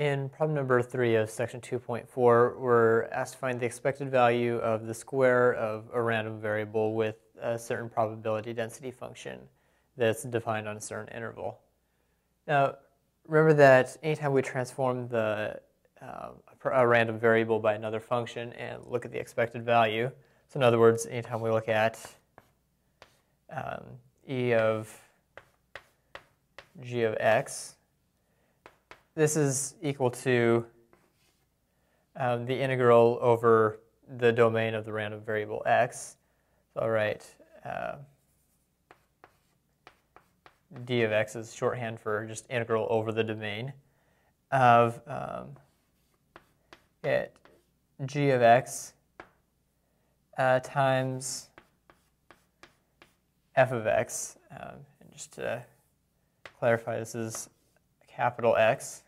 In problem number three of section 2.4, we're asked to find the expected value of the square of a random variable with a certain probability density function that's defined on a certain interval. Now, remember that anytime we transform the uh, a random variable by another function and look at the expected value, so in other words, anytime we look at um, e of g of x, this is equal to um, the integral over the domain of the random variable x. So I'll write uh, d of x is shorthand for just integral over the domain of um, it, g of x uh, times f of x. Um, and just to clarify, this is capital X,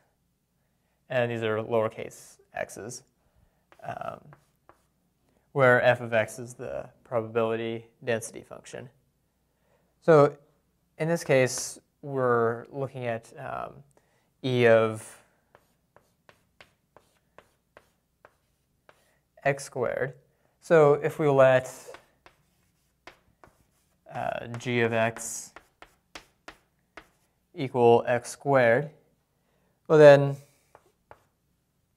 and these are lowercase x's, um, where f of x is the probability density function. So in this case, we're looking at um, e of x squared. So if we let uh, g of x equal x squared, well then,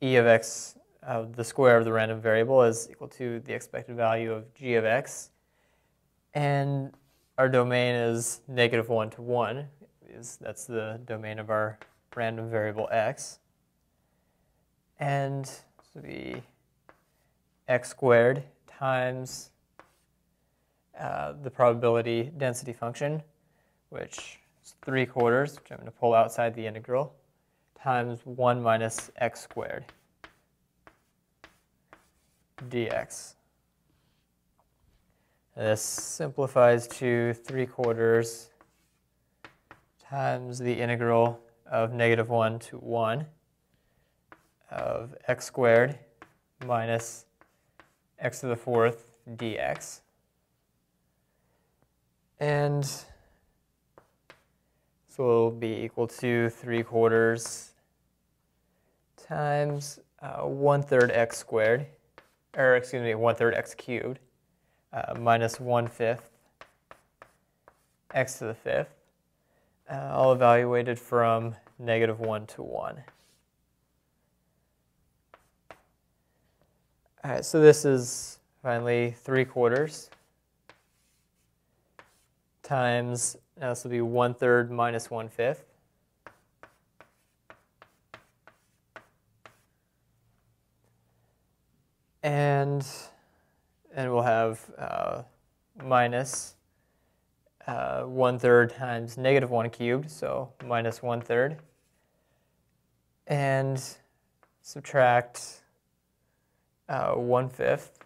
e of x, uh, the square of the random variable is equal to the expected value of g of x. And our domain is negative 1 to 1. Is That's the domain of our random variable x. And would be x squared times uh, the probability density function, which is 3 quarters, which I'm going to pull outside the integral times 1 minus x squared dx. This simplifies to 3 quarters times the integral of negative 1 to 1 of x squared minus x to the fourth dx. And so it will be equal to 3 quarters times uh, 1 third x squared, or excuse me, 1 third x cubed, uh, minus 1 fifth x to the fifth, uh, all evaluated from negative 1 to 1. All right, so this is finally 3 quarters times, now this will be 1 third minus 1 fifth, and and we'll have uh, minus uh, one third times negative one cubed, so minus one third, and subtract uh, one fifth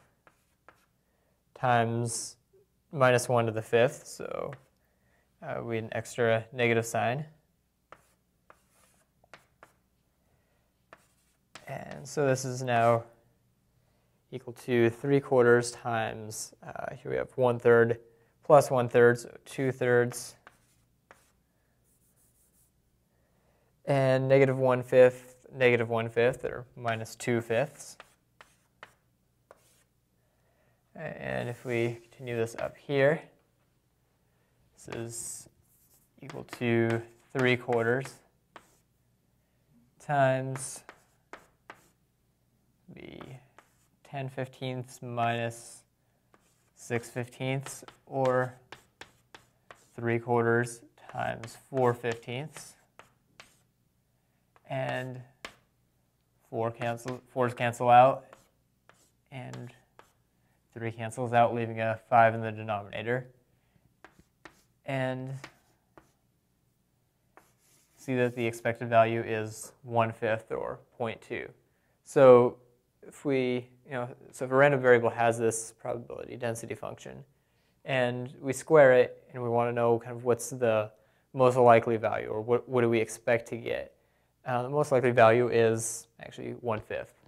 times minus one to the fifth, so uh, we had an extra negative sign. And so this is now equal to 3 quarters times, uh, here we have 1 third plus 1 third, so 2 thirds. And negative 1 fifth, negative 1 fifth, or minus 2 fifths. And if we continue this up here, this is equal to 3 quarters times the 10 fifteenths minus 6 fifteenths, or 3 quarters times 4 fifteenths. And 4 cancel, 4's cancel out, and 3 cancels out, leaving a 5 in the denominator. And see that the expected value is 1 fifth or 0.2. So if we, you know, so if a random variable has this probability density function, and we square it, and we want to know kind of what's the most likely value, or what, what do we expect to get, uh, the most likely value is actually one fifth.